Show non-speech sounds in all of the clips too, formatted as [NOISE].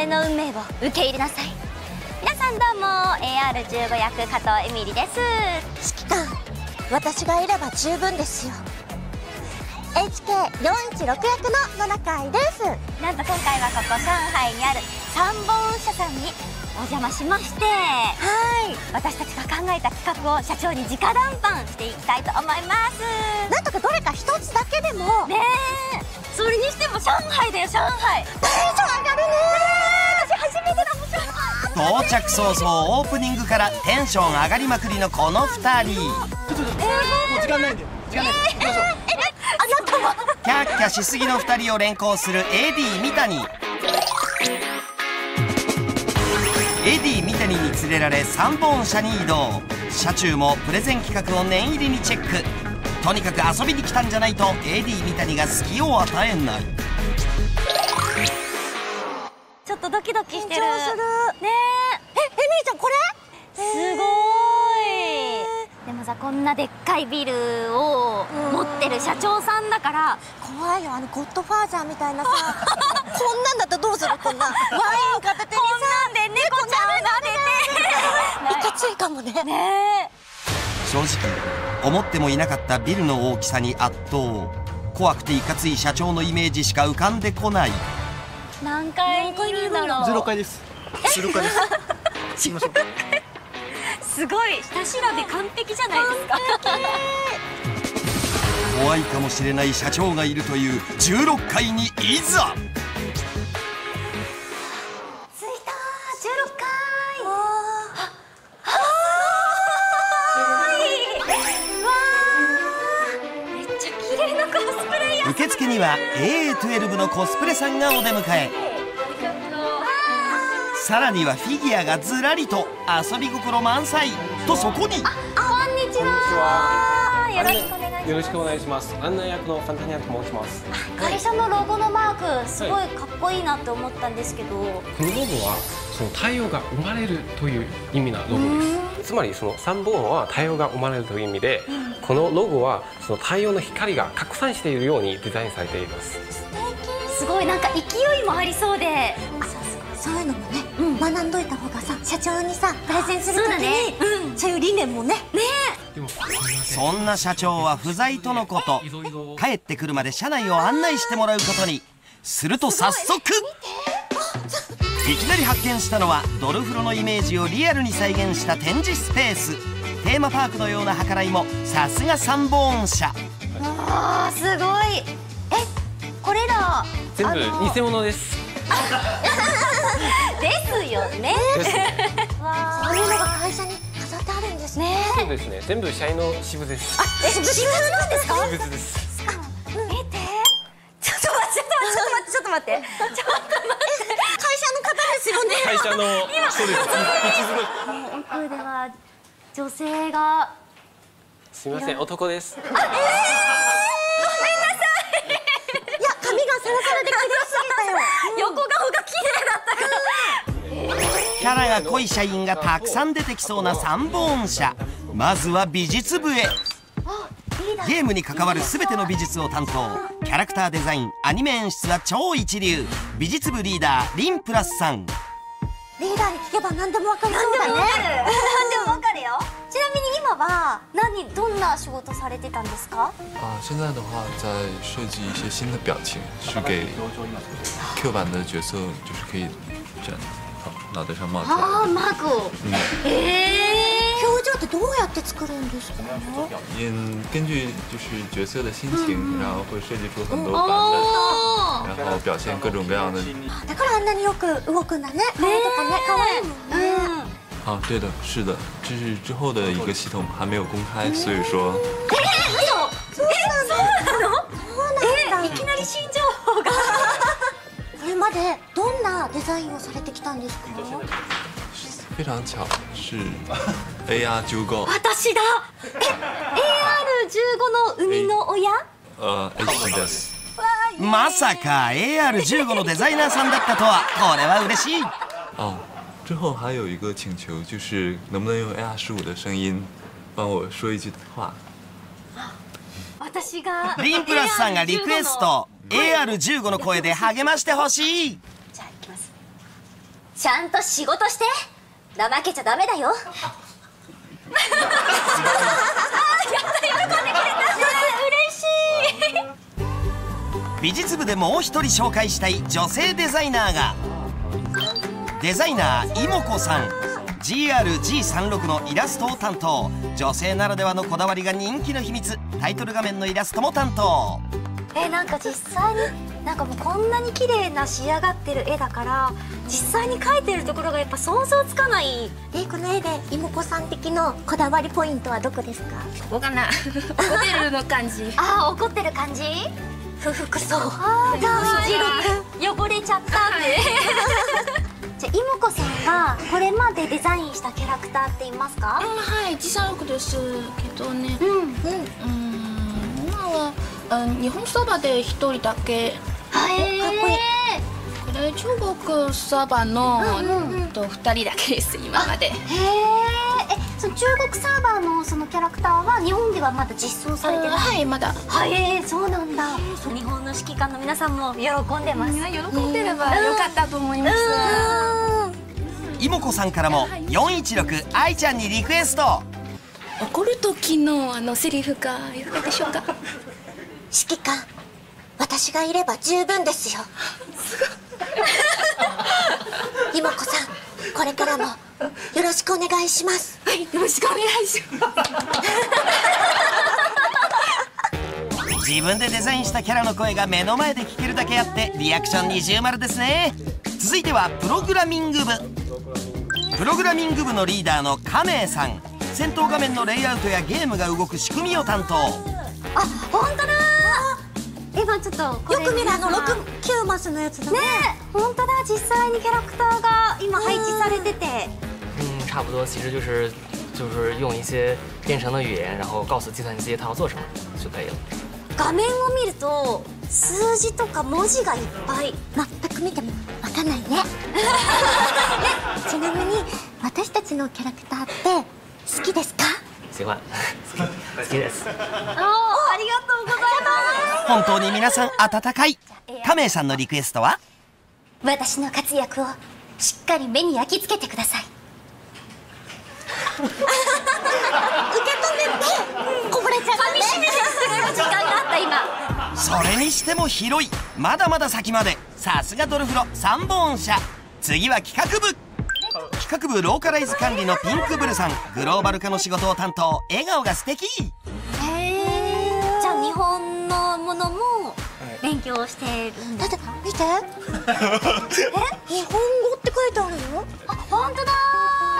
江の運命を受け入れなさい。皆さんどうも AR15 役加藤エミリです。指揮官私がいれば十分ですよ。HK416 役の野中愛です。なんと今回はここ上海にある三本社さんにお邪魔しまして。はい。私たちが考えた企画を社長に直談判していきたいと思います。なんとかどれか一つだけでも。ねえ。それにしても上海だよ上海。テンション上がるね到着早々オープニングからテンション上がりまくりのこの2人時間ないんで時間ないんで行きましょうキャッキャしすぎの2人を連行する AD 三谷 AD 三谷に連れられ3本車に移動車中もプレゼン企画を念入りにチェックとにかく遊びに来たんじゃないと AD 三谷が隙を与えないドキドキしてる。緊張する。ねえ。エミリちゃんこれ？えすごい。でもさこんなでっかいビルを持ってる社長さんだから。怖いよ。あのゴッドファーザーみたいなさ。[LAUGHS] こんなんだったらどうする？こんな。ワイン片手にこんなんで猫ちゃん撫でて。いかついかもね。ね正直思ってもいなかったビルの大きさに圧倒。怖くていかつい社長のイメージしか浮かんでこない。え何階にいるんだろう。ゼロ回です。ゼロ回です。[LAUGHS] 行きましょうすごい。下調べ完璧じゃないですか。怖いかもしれない社長がいるという16階にいざには AA12 のコスプレさんがお出迎え。さらにはフィギュアがずらりと遊び心満載。とそこに。こんにちは。よろしくお願いします。よろしくお願いします。案内役のファンタニアと申します。会社のロゴのマークすごいかっこいいなって思ったんですけど、このロゴはその太陽が生まれるという意味なロゴです。つまりその三本は太陽が生まれるという意味で、このロゴはその太陽の光が拡散しているようにデザインされています。すごいなんか勢いもありそうで。そういうのもね、学んどいた方がさ社長にさプレゼンするときそうだね。にそういう理念もね。でもすみませんそんな社長は不在とのこと。帰ってくるまで車内を案内してもらうことに。すると早速いきなり発見したのはドルフロのイメージをリアルに再現した展示スペース。テーマパークのような計らいもさすがサンボーン社あーすごい。えこれら全部偽物です。[LAUGHS] ですよね。[LAUGHS] わそういうのが会社に飾ってあるんですね。ね。そうですね。全部社員の私物です。え私物なんですか？私物です。見てちょっと待って。ちょっと待ってちょっと待ってちょっと待って。ちょっと待って。会社の方ですよね。会社のそうです。一物。奥では女性が。すみません、男です。い。や髪がサラサラで綺麗すぎたよ。横顔が綺麗だったから。キャラが濃い社員がたくさん出てきそうなサンボーン社。まずは美術部へゲームに関わる全ての美術を担当。キャラクターデザインアニメ演出は超一流。美術部リーダーリンプラスさん。リーダーに聞けば何でもわかりそう何でもだねわかる。何でもわかるよ。ちなみに今は何どんな仕事されてたんですか？啊，现在的话在设计一些新的表情，是给 Q 版的角色，就是可以这样，好，脑袋上冒出来。あーマークを。え表情ってどうやって作るんですか？嗯，根据就是角色的心情，然后会设计出很多版本，然后表现各种各样的。だからあんなによく動くんだね顔とかね可愛いもんね啊，对的，是的，这是之后的一个系统还没有公开，所以说いきなり新情報がこれまでどんなデザインをされてきたんですか非常巧是 AR 九狗，私だえ AR15 の生みの親。まさか AR15 のデザイナーさんだったとはこれは嬉しい哦，之后还有一个请求，就是能不能用 AR 十五的声音帮我说一句话？私がリンプラスさんがリクエスト AR15 の声で励ましてほしいじゃあいきますちゃんと仕事して怠けちゃダメだよ。あーやった喜んでくれた嬉しい美術部でもう一人紹介したい女性デザイナーが。デザイナーいもこさん。GRG36 のイラストを担当。女性ならではのこだわりが人気の秘密。タイトル画面のイラストも担当。えなんか実際になんかもうこんなに綺麗な仕上がってる絵だから実際に描いてるところがやっぱ想像つかない。えこの絵で妹子さん的のこだわりポイントはどこですか？ここかなホテルの感じ。あー怒ってる感じ？不服そ。うあーじゃあ汚れちゃったって [LAUGHS] じゃあ妹子さんがこれまでデザインしたキャラクターっていますか？あはい。小さい子ですけどね。うんうん。うん。今はうん日本そばで一人だけはいかっこいい。これ中国そばの、うんうんと二人だけです今まで。へええその中国サーバーのそのキャラクターは日本ではまだ実装されてない？はいまだ。はい、えーそうなんだ。日本の指揮官の皆さんも喜んでます。喜んでればよかったと思います、いもこさんからも416愛ちゃんにリクエスト。怒る時のあのセリフがいかがでしょうか？指揮官私がいれば十分ですよ。妹子さんこれからもよろしくお願いします。はいよろしくお願いします。自分でデザインしたキャラの声が目の前で聞けるだけあってリアクション二重丸ですね。続いてはプログラミング部。プログラミング部のリーダーの亀井さん。戦闘画面のレイアウトやゲームが動く仕組みを担当。あ本当だ今ちょっとよく見るあの皆さん69マスのやつだね。ねえ本当だ。実際にキャラクターが今配置されてて。嗯，差不多，其实就是就是用一些编程的语言，然后告诉计算机它要做什么就可以了。画面を見ると数字とか文字がいっぱい。全く見てもわかんないね。ちなみに私たちのキャラクターって好きですか？[LAUGHS] 喜欢，好きです。あありがとうございます本当に皆さん温かい。亀井さんのリクエストは？私の活躍をしっかり目に焼き付けてください。こぼれちゃった噛み締めてくれる時間があった今。それにしても広い。まだまだ先まで。さすがドルフロ3本社。次は企画部。企画部ローカライズ管理のピンクブルさん。グローバル化の仕事を担当。笑顔が素敵のものも勉強してるんですだって見て。[LAUGHS] え日本語って書いてあるよあ本当だ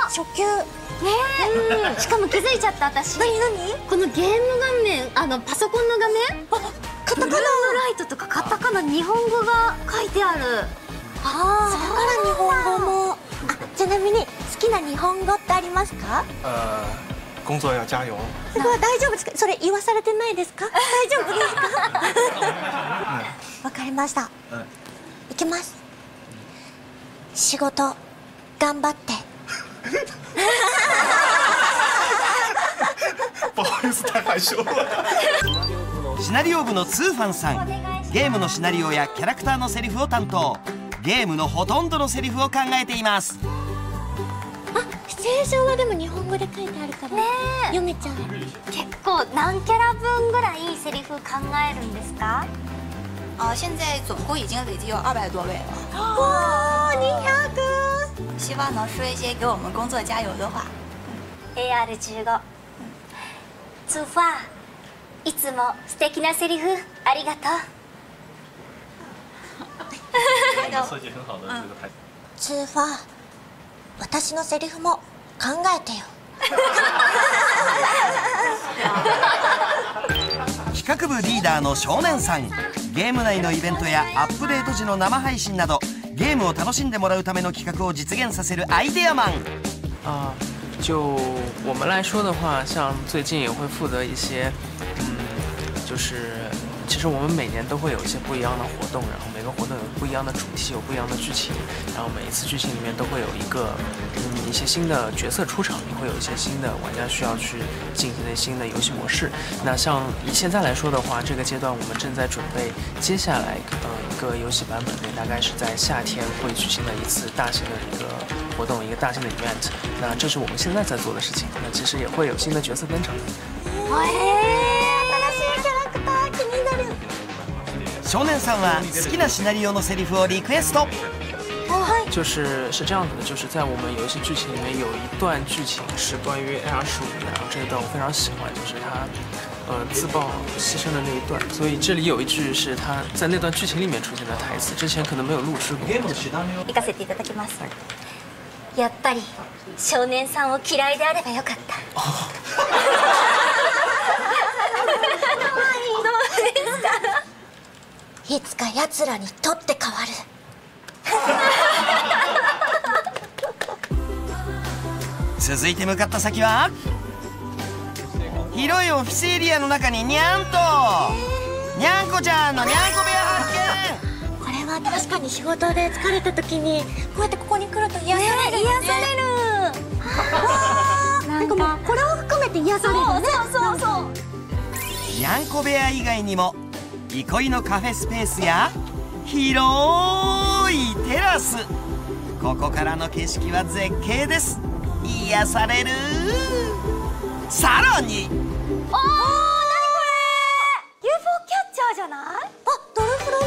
初級。ねえ。しかも気づいちゃった私。何何？このゲーム画面あのパソコンの画面？あカタカナ。ライトとかカタカナ日本語が書いてある。ああだ。から日本語も。あちなみに好きな日本語ってありますか？呃，工作要加油。すごい大丈夫？ですかそれ言わされてないですか？[LAUGHS] 大丈夫？ですかわかりました。うんいきます。仕事頑張って。不好意思，太害羞了。シナリオ部のツーファンさん。ゲームのシナリオやキャラクターのセリフを担当。ゲームのほとんどのセリフを考えていますあシチュエーションはでも日本語で書いてあるからねえ。読めちゃう。結構何キャラ分ぐらいセリフ考えるんですか？呃，现在总共已经累计有二百多位了，わー200希望能说一些给我们工作加油的话。AR15 ツーファー。いつも素敵なセリフありがとう。设计很好的这个台词。ツーファー。私のセリフも考えてよ。[LAUGHS] 企画部リーダーの少年さん。ゲーム内のイベントやアップデート時の生配信などゲームを楽しんでもらうための企画を実現させるアイデアマン。啊，就我们来说的话，像最近也会负责一些，嗯，就是其实我们每年都会有一些不一样的活动，然后每个活动有不一样的主题，有不一样的剧情，然后每一次剧情里面都会有一个嗯一些新的角色出场，也会有一些新的玩家需要去进行的新的游戏模式。那像以现在来说的话，这个阶段我们正在准备接下来呃一个游戏版本，大概是在夏天会举行的一次大型的一个活动，一个大型的 event。那这是我们现在在做的事情。那其实也会有新的角色登场。少年さんは好きなシナリオのセリフをリクエスト。就是是这样子的，就是在我们游戏剧情里面有一段剧情是关于 AR 十五的，然后这一段我非常喜欢，就是他呃自爆牺牲的那一段，所以这里有一句是他在那段剧情里面出现的台词，之前可能没有录制过。行かせていただきますやっぱり少年さんを嫌いであればよかったどうですかいつか奴らにとって変わる。[LAUGHS] 続いて向かった先は？広いオフィスエリアの中ににゃんと。にゃんこちゃんのにゃんこ部屋発見。これは確かに仕事で疲れた時にこうやってここに来ると癒される、ね、癒される。わなんかもうこれを含めて癒されるね。そうそうそう。にゃんこ部屋以外にも憩いのカフェスペースや広いテラス。ここからの景色は絶景です。癒される。さらに。おーじゃない？あドルフロ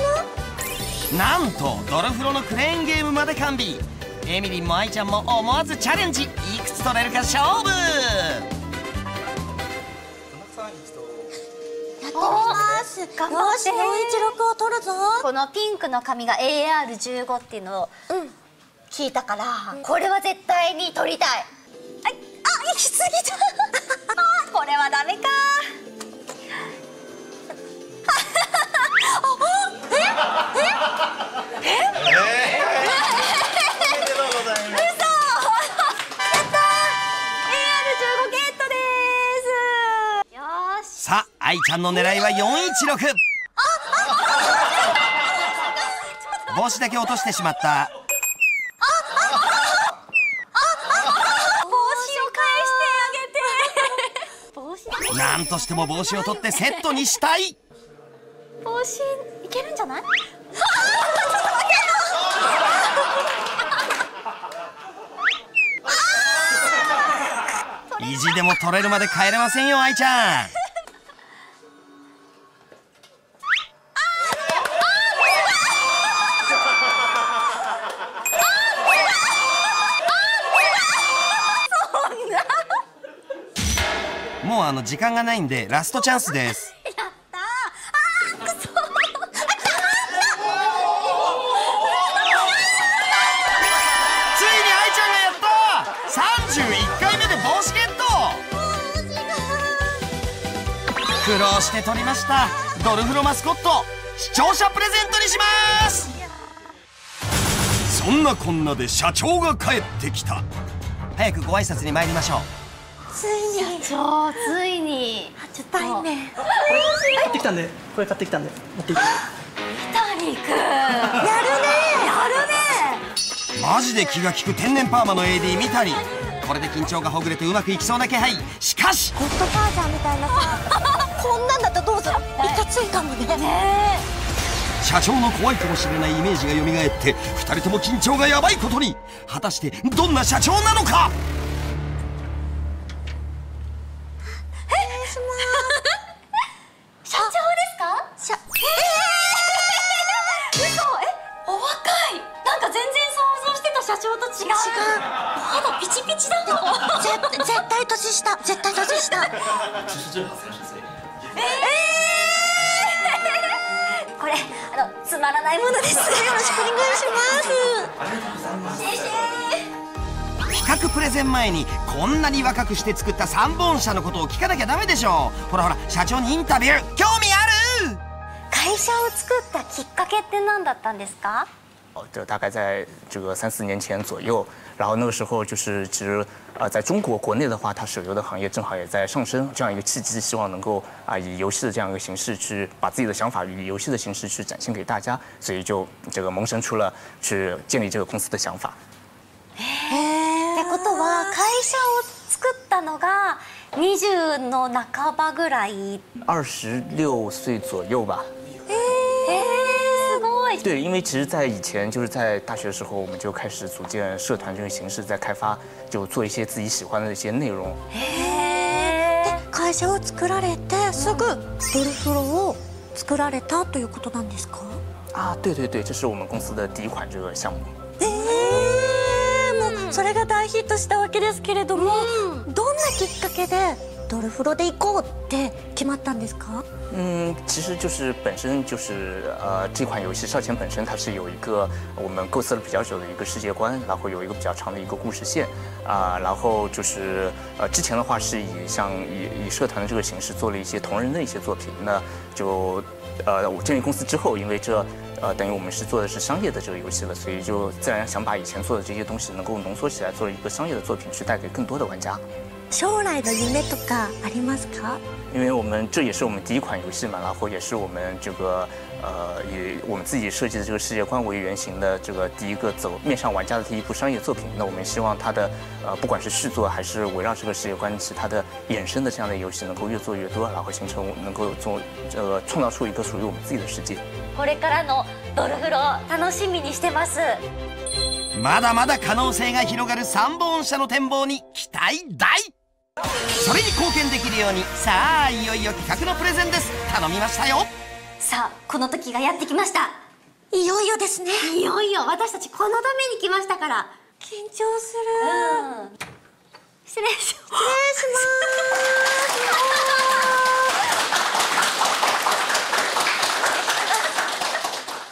の？なんとドルフロのクレーンゲームまで完備。エミリンも愛ちゃんも思わずチャレンジ。いくつ取れるか勝負やって。みますよし416を取るぞ。このピンクの紙が AR15 っていうのを聞いたから、うん、これは絶対に取りたい。ああ行き過ぎた。[LAUGHS] これはダメか。[LAUGHS] え？え？え？さあ愛ちゃんの狙いは416帽子だけ落としてしまった。なんとしても帽子を取ってセットにしたい。帽子いけるんじゃない？意地でも取れるまで帰れませんよ愛ちゃんうあの時間がないんでラストチャンスです。やったあーくそついに愛ちゃんがやった31回目で帽子ゲット。苦労して取りました。ドルフロマスコット。視聴者プレゼントにします。そんなこんなで社長が帰ってきた。早くご挨拶に参りましょうついに。社長ついに。初対面買ってきたんで。これ買ってきたんで。持っていきタニくんやるね。やるね。マジで気が利く天然パーマの AD 見たりこれで緊張がほぐれてうまくいきそうな気配。しかし。ゴッドファーザーみたいな。さこんなんだったらどうぞいかついかもね。ね社長の怖いかもしれないイメージが蘇って2人とも緊張がやばいことに。果たしてどんな社長なのか？社長ですか？社えー、嘘。えお若い。なんか全然想像してた社長と違う。違う。肌ピチピチだもん絶絶対年下絶対年下えー、これあのつまらないものです。よろしくお願いします。シェシェ企画プレゼン前にこんなに若くして作った3本社のことを聞かなきゃダメでしょほらほら社長にインタビュー興味ある会社を作ったきっかけって何だったんですか？这大概在这个三四年前左右。然后那个时候就是其实呃，在中国国内的话，它手游的行业正好也在上升，这样一个契机，希望能够啊呃以游戏的这样一个形式去把自己的想法以游戏的形式去展现给大家，所以就这个萌生出了去建立这个公司的想法。のが20の半ばぐらい。二十六岁左右吧。えー、すごい。对，因为其实，在以前就是在大学的时候，我们就开始组建社团这个形式，在开发，就做一些自己喜欢的一些内容。会社を作られてすぐドルフロを作られたということなんですか？啊，对对对，这是我们公司的第一款这个项目。えー、もうそれが大ヒットしたわけですけれども、どんなきっかけでドルフロで行こうって決まったんですか？嗯，其实就是本身就是呃，这款游戏少前本身它是有一个我们构思了比较久的一个世界观，然后有一个比较长的一个故事线啊、然后就是呃之前的话是以像以以社团的这个形式做了一些同人的一些作品，那就呃我建立公司之后，因为这 呃等于我们是做的是商业的这个游戏了，所以就自然想把以前做的这些东西能够浓缩起来，做一个商业的作品去带给更多的玩家。将来の夢とかありますか？ 因为我们这也是我们第一款游戏嘛，然后也是我们这个呃以我们自己设计的这个世界观为原型的这个第一个走面向玩家的第一部商业作品。那我们希望它的呃不管是续作还是围绕这个世界观，其他的衍生的这样的游戏能够越做越多，然后形成能够做呃创造出一个属于我们自己的世界。これからのドルフロ楽しみにしてます。まだまだ可能性が広がる三本社の展望に期待大 それに貢献できるようにさあいよいよ企画のプレゼンです。頼みましたよ。さあこの時がやってきました。いよいよですね。いよいよ。私たちこのために来ましたから。緊張する、失礼します。失礼し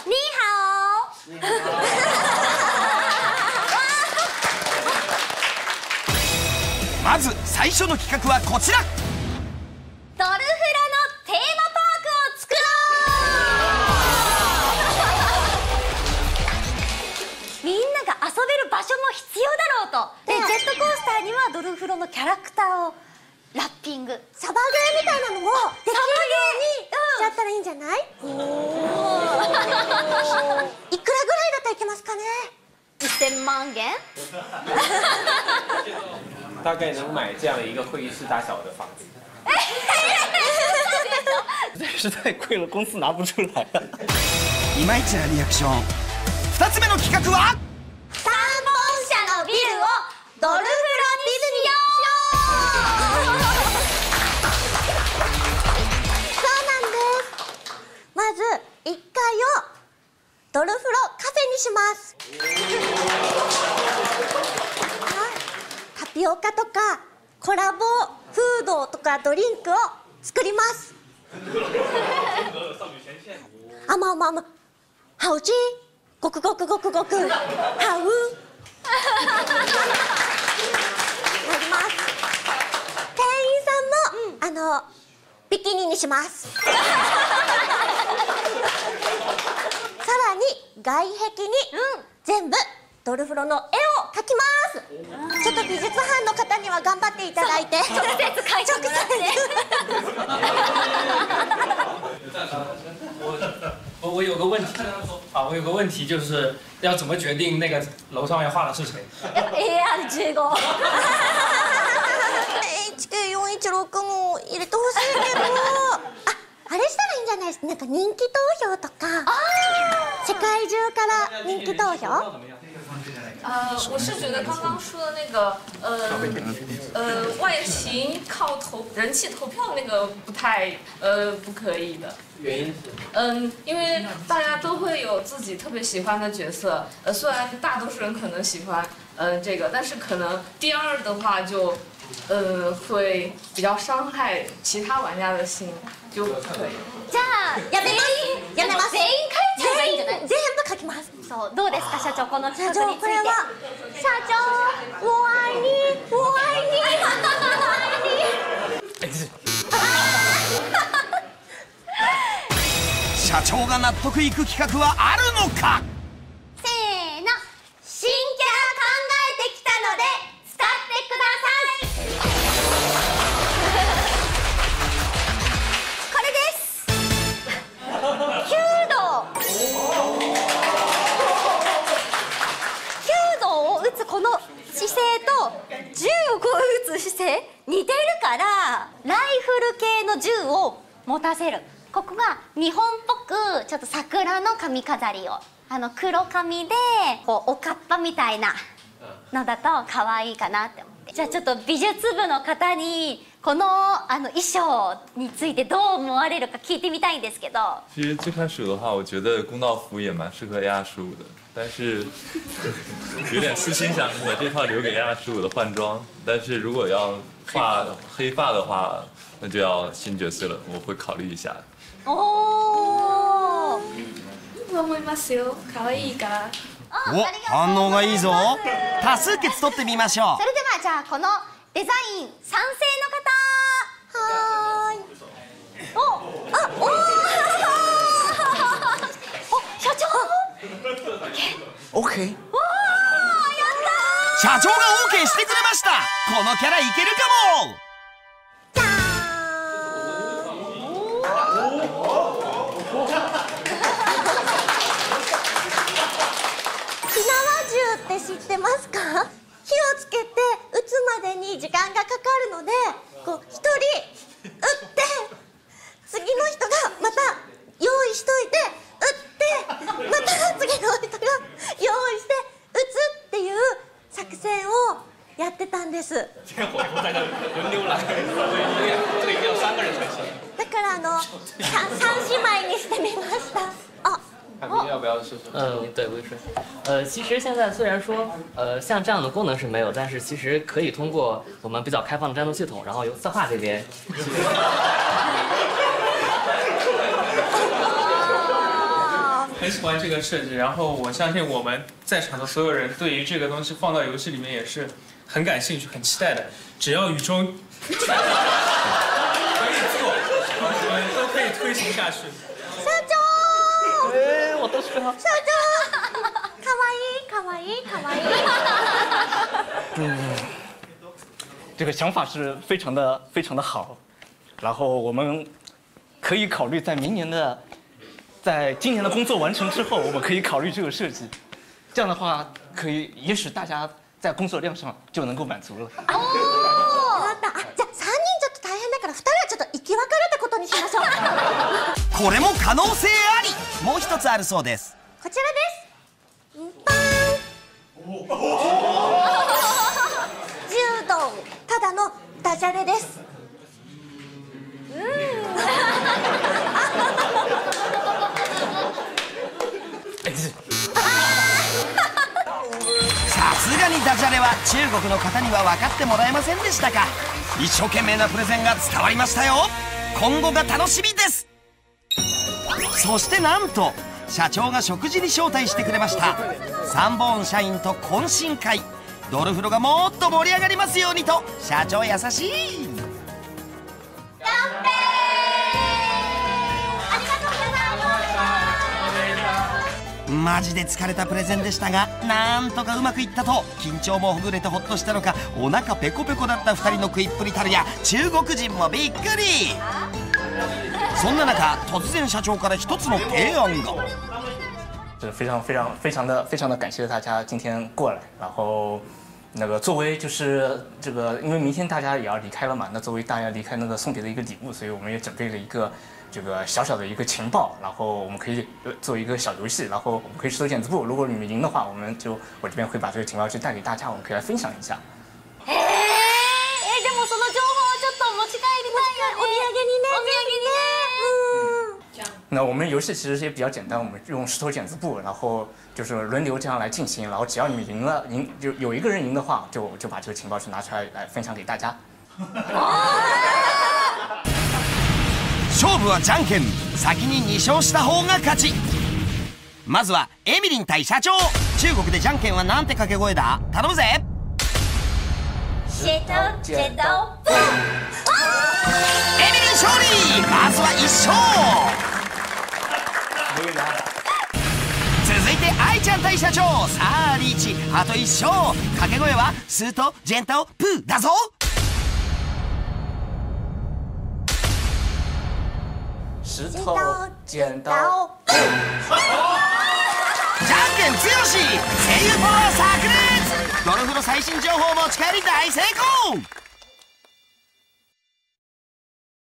ニ [LAUGHS] ーハ [LAUGHS] [LAUGHS] まず最初の企画はこちら。オドルフロのテーマパークを作ろう。みんなが遊べる場所も必要だろうと。でジェットコースターにはドルフロのキャラクターを。ラッピングサバゲーみたいなのもできるようにしちゃったらいいんじゃない？[LAUGHS] いくらぐらいだったらいけますかね？1000万元？[LAUGHS] 大概能买这样一个会议室大小的房子。[LAUGHS] 实在是太贵了，公司拿不出来了。いまいちなリアクション2つ目の企画は？三本社のビルをドルフロにしよそうなんです。まず1階をドルフロカフェにします。ピオカとかコラボフードとかドリンクを作ります。あまあまあまあ。ハウチごくごくごくごくハウ？[LAUGHS] やります。店員さんも、あのビキニにします。[LAUGHS] さらに外壁に全部ドルフロの絵を描きます。ちょっと美術班の方には頑張っていただいて。直接描いてもら我我有个问题啊，我有个问题就是要怎么决定那个楼上要画的是谁？やっぱ AR15 HK416 も入れてほしいけどああれしたらいいんじゃない？ですかなんか人気投票とか世界中から人気投票？呃，我是觉得刚刚说的那个，呃，呃，外形靠投人气投票那个不太，呃，不可以的。原因是？嗯，因为大家都会有自己特别喜欢的角色，呃，虽然大多数人可能喜欢，嗯、这个，但是可能第二的话就，呃，会比较伤害其他玩家的心，就不可以。じゃあやめますやめます。全員書いちゃえばいいんじゃない全部書きます。そうどうですか社長この企社長画について。これは社長お会いにお会いにお会いに社長が納得いく企画はあるのか？髪飾りを。あの黒髪でこうおかっぱみたいなのだと可愛いかなって思って。じゃあちょっと美術部の方にこのあの衣装についてどう思われるか聞いてみたいんですけど。其实最开始的话，我觉得公道服也蛮适合亚十五的，但是 [LAUGHS] 有点私心想把这套留给亚十五的换装。但是如果要画黑发的话，那就要新角色了，我会考虑一下。おおいいと思いますよ。可愛いから。お反応がいいぞ。多数決取ってみましょそれではじゃあこのデザイン賛成の方。はーい。おあおー [LAUGHS] お社長。OK う社長が OK してくれました。このキャラいけるかも知ってますか？火をつけて撃つまでに時間がかかるのでこう一人撃って次の人がまた用意しといて撃ってまた次の人が用意して撃つっていう作戦をやってたんです，だからあのさ三姉妹にしてみましたあ海明要不要试试？嗯，对，微水。呃，其实现在虽然说，呃，像这样的功能是没有，但是其实可以通过我们比较开放的战斗系统，然后由策划这边 [LAUGHS] 很喜欢这个设计，然后我相信我们在场的所有人对于这个东西放到游戏里面也是很感兴趣、很期待的。只要雨中 [LAUGHS] 可以做，我们都可以推行下去。社長えー、私が社長かわいいかわいいかわいい嗯，这个想法是非常的非常的好，然后我们可以考虑在明年的，在今年的工作完成之后，我们可以考虑这个设计，这样的话可以，也许大家在工作量上就能够满足了。わか[LAUGHS] ったあじゃあ3人ちょっと大変だから2人はちょっと生き別れたことにしましょう これも可能性あり。もう一つあるそうです。こちらです。んぱーん柔道ただのダジャレです。さすがにダジャレは中国の方には分かってもらえませんでしたか。一生懸命なプレゼンが伝わりましたよ。今後が楽しみそしてなんと社長が食事に招待してくれました。サンボーン社員と懇親会。ドルフロがもっと盛り上がりますようにと社長優しい。マジで疲れたプレゼンでしたがなんとかうまくいったと緊張もほぐれてほっとしたのかお腹ペコペコだった2人の食いっぷりたるや中国人もびっくり。そんな中突然社長から一つの提案が就是非常非常非常的非常的感谢大家今天过来，然后那个作为就是这个，因为明天大家也要离开了嘛，那作为大家离开那个送别的一个礼物，所以我们也准备了一个这个小小的一个情报，然后我们可以呃做一个小游戏，然后我们可以石头剪子布，如果你们赢的话，我们就我这边会把这个情报去带给大家，我们可以来分享一下。 那我们游戏其实也比较简单，我们用石头剪子布，然后就是轮流这样来进行，然后只要你们赢了，赢就有一个人赢的话，就就把这个情报去拿出来来分享给大家。勝負はじゃんけん先に2勝した方が勝ち。まずはエミリン対社長。中国でじゃんけんはなんて掛け声だ？頼むぜ。エミリン勝利。まずは1勝続いて愛ちゃん対社長さあリーチあと1勝掛け声はスーとジェンとプーだぞ。石头剪刀じゃんけん強し声優パワー炸裂。ドルフの最新情報持ち帰り大成功